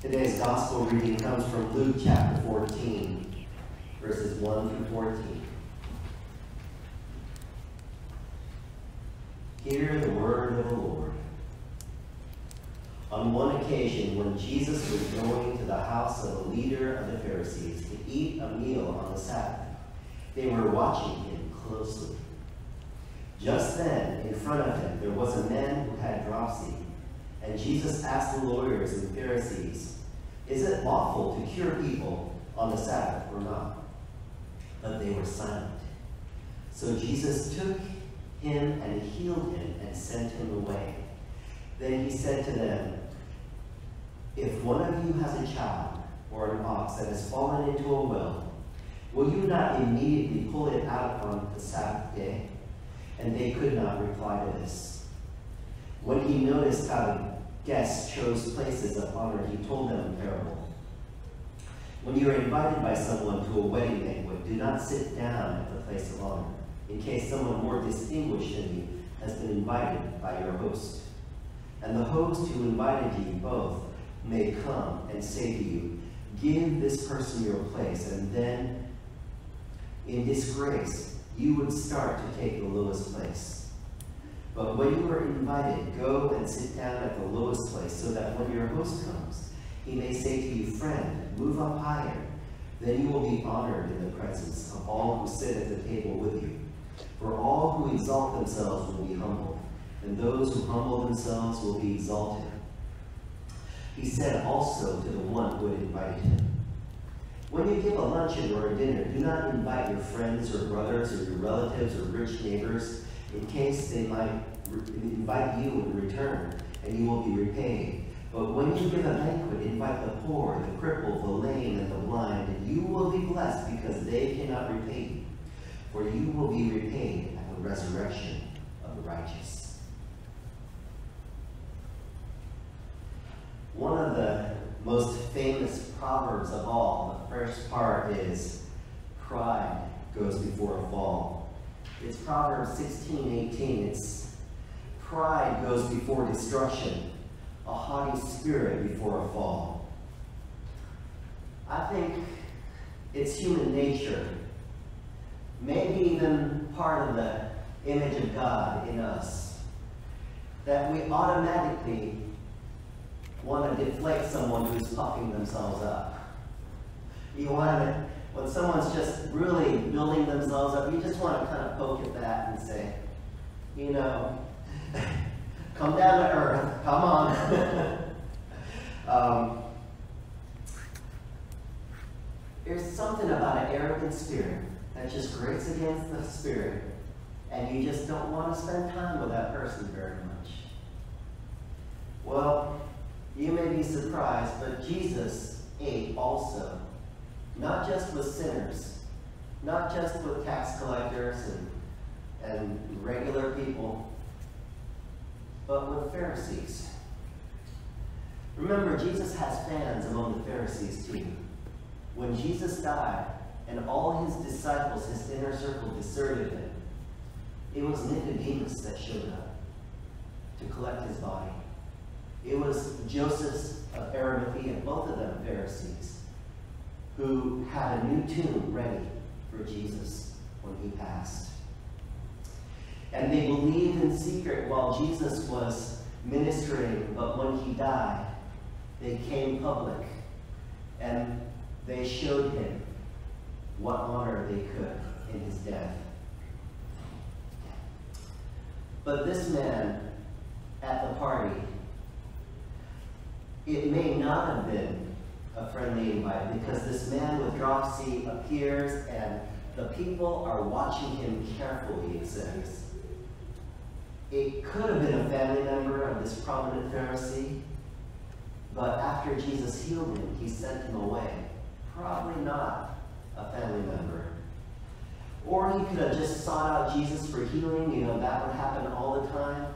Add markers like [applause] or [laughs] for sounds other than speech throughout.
Today's gospel reading comes from Luke chapter 14, verses 1 through 14. Hear the word of the Lord. On one occasion, when Jesus was going to the house of a leader of the Pharisees to eat a meal on the Sabbath, they were watching him closely. Just then, in front of him, there was a man who had dropsy. And Jesus asked the lawyers and Pharisees, Is it lawful to cure people on the Sabbath or not? But they were silent. So Jesus took him and healed him and sent him away. Then he said to them, If one of you has a child or an ox that has fallen into a well, will you not immediately pull it out on the Sabbath day? And they could not reply to this. When he noticed how guests chose places of honor, he told them a parable. When you are invited by someone to a wedding banquet, do not sit down at the place of honor, in case someone more distinguished than you has been invited by your host. And the host who invited you both may come and say to you, Give this person your place, and then in disgrace you would start to take the lowest place. But when you are invited, go and sit down at the lowest place, so that when your host comes, he may say to you, Friend, move up higher. Then you will be honored in the presence of all who sit at the table with you. For all who exalt themselves will be humbled, and those who humble themselves will be exalted. He said also to the one who had invited him, When you give a luncheon or a dinner, do not invite your friends or brothers or your relatives or rich neighbors, in case they might invite you in return, and you will be repaid. But when you give a banquet, invite the poor, the crippled, the lame, and the blind, and you will be blessed because they cannot repay you. For you will be repaid at the resurrection of the righteous. One of the most famous proverbs of all, the first part is, pride goes before a fall. It's Proverbs 16, 18. It's pride goes before destruction, a haughty spirit before a fall. I think it's human nature, maybe even part of the image of God in us, that we automatically want to deflate someone who's puffing themselves up. You want to, when someone's just really building themselves up, you just want to kind of poke at that and say, you know, [laughs] come down to earth, come on. [laughs] um, there's something about an arrogant spirit that just grates against the spirit, and you just don't want to spend time with that person very much. Well, you may be surprised, but Jesus ate also, not just with sinners, not just with tax collectors and, and regular people, but with Pharisees. Remember, Jesus has fans among the Pharisees too. When Jesus died and all his disciples, his inner circle, deserted him, it was Nicodemus that showed up to collect his body. It was Joseph of Arimathea, both of them Pharisees, who had a new tomb ready for Jesus when he passed. And they believed in secret while Jesus was ministering, but when he died, they came public and they showed him what honor they could in his death. But this man at the party it may not have been a friendly invite because this man with dropsy appears and the people are watching him carefully, it says. It could have been a family member of this prominent Pharisee, but after Jesus healed him, he sent him away. Probably not a family member. Or he could have just sought out Jesus for healing. You know, that would happen all the time.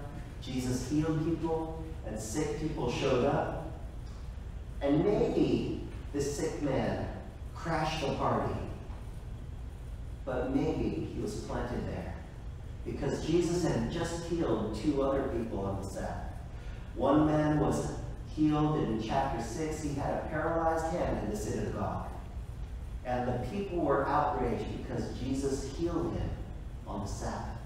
Jesus healed people, and sick people showed up. And maybe the sick man crashed the party. But maybe he was planted there. Because Jesus had just healed two other people on the Sabbath. One man was healed in chapter 6, he had a paralyzed hand in the synagogue. And the people were outraged because Jesus healed him on the Sabbath.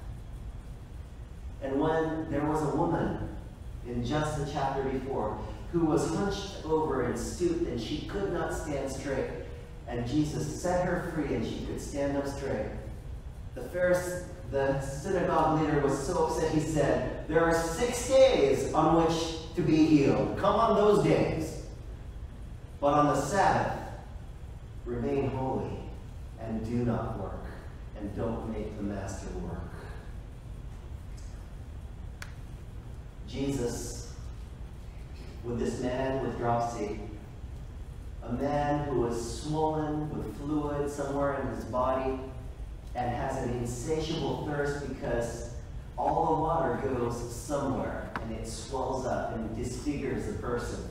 And when there was a woman in just the chapter before who was hunched over and stooped and she could not stand straight, and Jesus set her free and she could stand up straight. The Pharisee, the synagogue leader was so upset he said, There are six days on which to be healed. Come on those days. But on the Sabbath, remain holy and do not work, and don't make the master work. Jesus, with this man with dropsy, a man who was swollen with fluid somewhere in his body and has an insatiable thirst because all the water goes somewhere and it swells up and disfigures the person.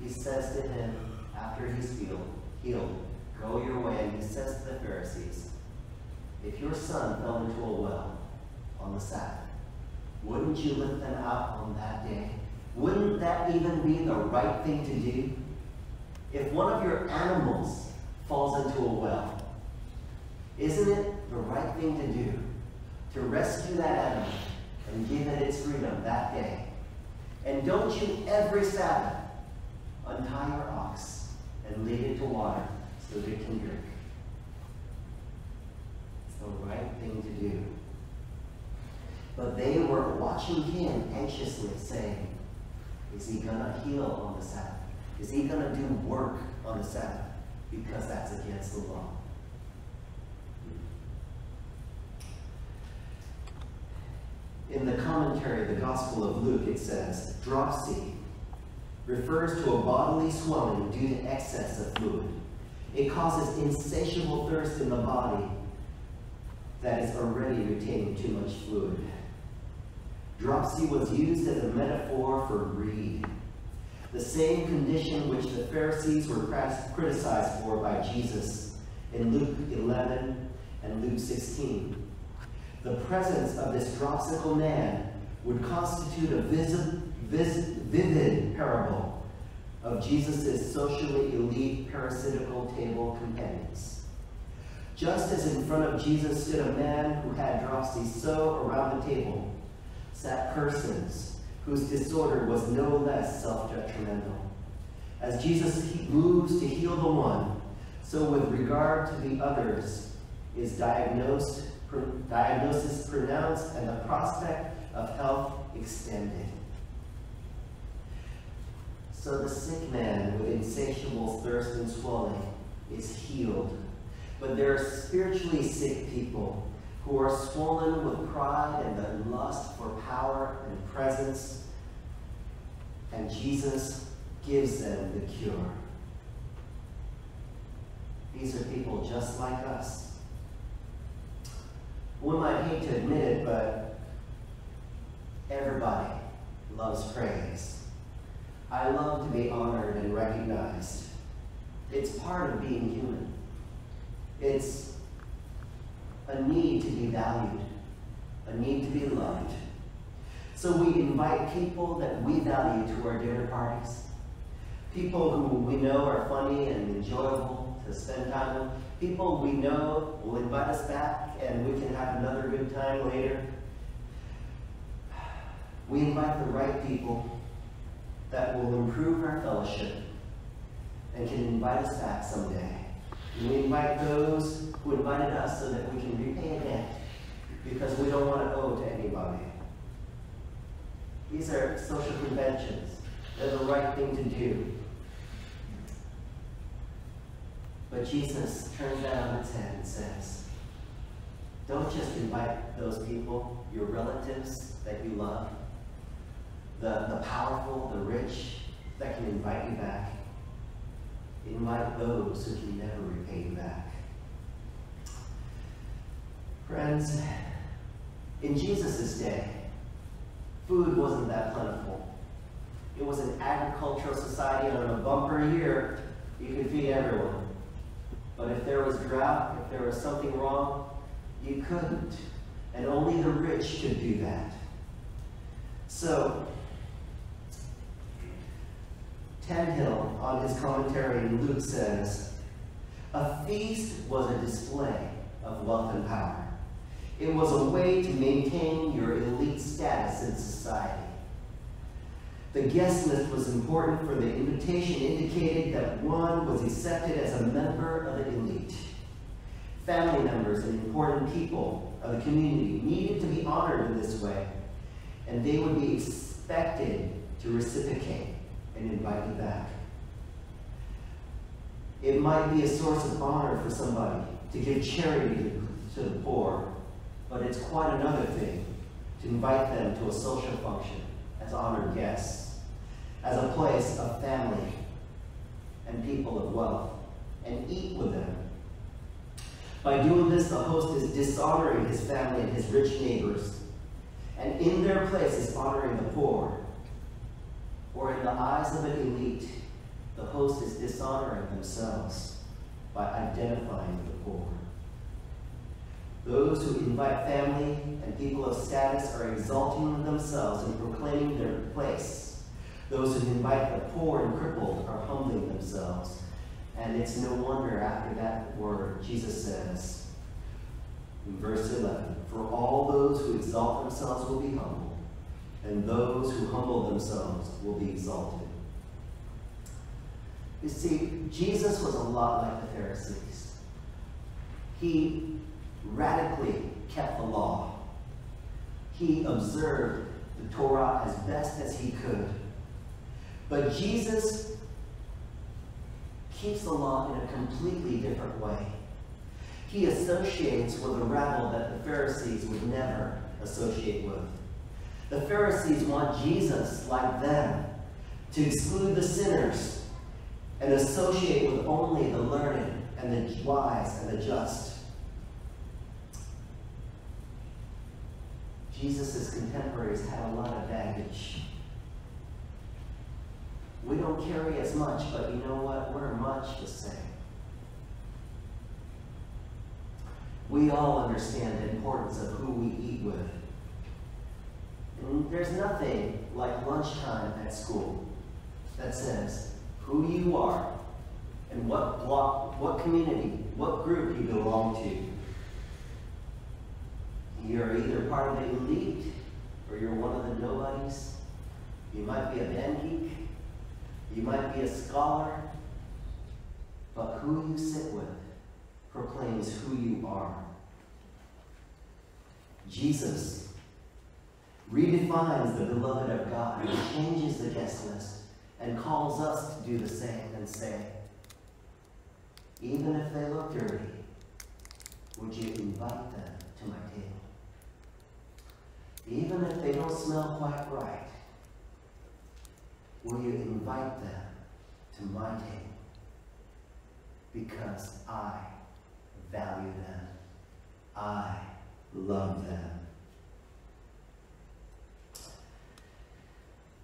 He says to him, after he's healed, healed, go your way. And he says to the Pharisees, if your son fell into a well on the Sabbath, wouldn't you lift them out on that day? Wouldn't that even be the right thing to do? If one of your animals falls into a well, isn't it the right thing to do to rescue that animal and give it its freedom that day? And don't you every Sabbath untie your ox and lead it to water so that it can drink? It's the right thing to do. But they were watching him anxiously, saying, Is he going to heal on the Sabbath? Is he going to do work on the Sabbath? Because that's against the law. In the commentary, of the Gospel of Luke, it says, dropsy refers to a bodily swelling due to excess of fluid. It causes insatiable thirst in the body that is already retaining too much fluid. Dropsy was used as a metaphor for greed, the same condition which the Pharisees were criticized for by Jesus in Luke 11 and Luke 16. The presence of this dropsical man would constitute a vivid parable of Jesus' socially elite parasitical table companions. Just as in front of Jesus stood a man who had dropsy, so around the table sat persons whose disorder was no less self-detrimental. As Jesus moves to heal the one, so with regard to the others is diagnosed, diagnosis pronounced and the prospect of health extended. So the sick man with insatiable thirst and swelling is healed. But there are spiritually sick people who are swollen with pride and the lust for power and presence, and Jesus gives them the cure. These are people just like us. One might hate to admit it, but everybody loves praise. I love to be honored and recognized. It's part of being human. It's a need to be valued, a need to be loved. So we invite people that we value to our dinner parties, people who we know are funny and enjoyable to spend time with, people we know will invite us back and we can have another good time later. We invite the right people that will improve our fellowship and can invite us back someday. We invite those who invited us so that we can repay a debt because we don't want to owe to anybody. These are social conventions. They're the right thing to do. But Jesus turns that on its head and says, don't just invite those people, your relatives that you love, the, the powerful, the rich, that can invite you back. Invite those who can never repay you back. Friends, in Jesus' day, food wasn't that plentiful. It was an agricultural society, and on a bumper year, you could feed everyone. But if there was drought, if there was something wrong, you couldn't. And only the rich could do that. So, Tannehill, on his commentary in Luke, says, A feast was a display of wealth and power. It was a way to maintain your elite status in society. The guest list was important for the invitation indicated that one was accepted as a member of the elite. Family members and important people of the community needed to be honored in this way, and they would be expected to reciprocate and invite you back. It might be a source of honor for somebody to give charity to the poor, but it's quite another thing to invite them to a social function as honored guests, as a place of family and people of wealth, and eat with them. By doing this, the host is dishonoring his family and his rich neighbors, and in their place is honoring the poor or in the eyes of an elite, the host is dishonoring themselves by identifying the poor. Those who invite family and people of status are exalting themselves and proclaiming their place. Those who invite the poor and crippled are humbling themselves. And it's no wonder after that word, Jesus says in verse 11, For all those who exalt themselves will be humbled and those who humble themselves will be exalted. You see, Jesus was a lot like the Pharisees. He radically kept the law. He observed the Torah as best as he could. But Jesus keeps the law in a completely different way. He associates with a rabble that the Pharisees would never associate with. The Pharisees want Jesus, like them, to exclude the sinners and associate with only the learned and the wise and the just. Jesus' contemporaries had a lot of baggage. We don't carry as much, but you know what? We're much the same. We all understand the importance of who we eat with there's nothing like lunchtime at school that says who you are and what block, what community, what group you belong to. You're either part of the elite or you're one of the nobodies. You might be a band geek. You might be a scholar. But who you sit with proclaims who you are. Jesus redefines the beloved of God, changes the guest list, and calls us to do the same and say, even if they look dirty, would you invite them to my table? Even if they don't smell quite right, will you invite them to my table? Because I value them. I love them.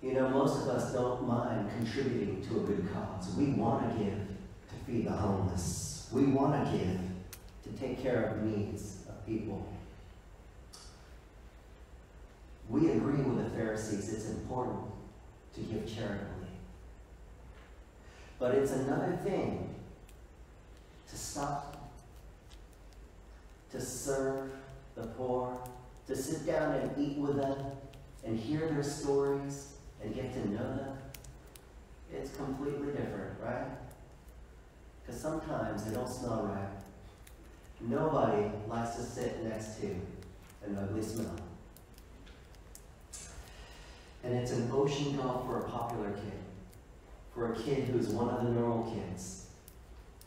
You know, most of us don't mind contributing to a good cause. We want to give to feed the homeless. We want to give to take care of the needs of people. We agree with the Pharisees it's important to give charitably. But it's another thing to stop, to serve the poor, to sit down and eat with them and hear their stories and get to know them, it's completely different, right? Because sometimes they don't smell right. Nobody likes to sit next to an ugly smell. And it's an ocean gulf for a popular kid, for a kid who's one of the normal kids,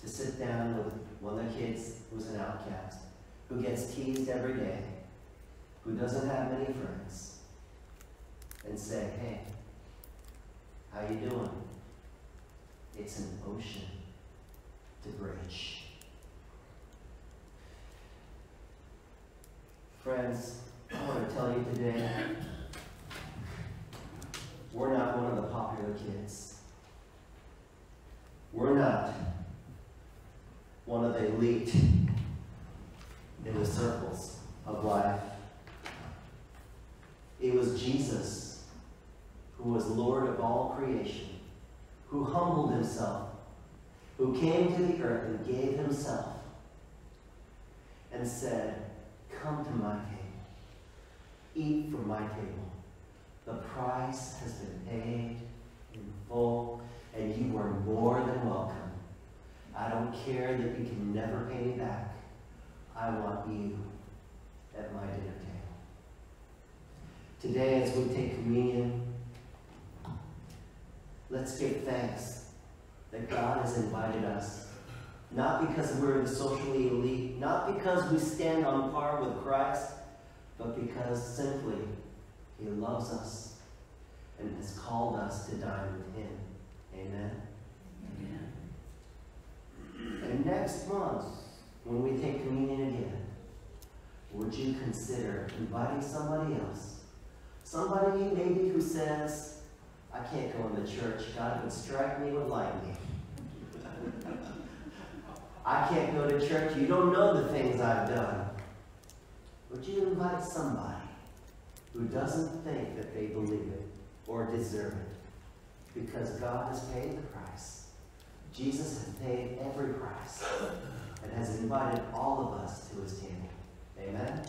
to sit down with one of the kids who's an outcast, who gets teased every day, who doesn't have many friends, and say, hey, how you doing? It's an ocean to bridge. Friends, I want to tell you today, we're not one of the popular kids. We're not one of the elite in the circles of life. It was Jesus who was Lord of all creation, who humbled himself, who came to the earth and gave himself, and said, Come to my table, eat from my table. The price has been paid in full, and you are more than welcome. I don't care that you can never pay me back. I want you at my dinner table. Today, as we take communion, let's give thanks that God has invited us. Not because we're the socially elite, not because we stand on par with Christ, but because simply He loves us and has called us to dine with Him. Amen. Amen. And next month, when we take communion again, would you consider inviting somebody else? Somebody maybe who says, I can't go in the church. God would strike me with lightning. [laughs] I can't go to church. You don't know the things I've done. Would you invite somebody who doesn't think that they believe it or deserve it? Because God has paid the price. Jesus has paid every price and has invited all of us to his table. Amen?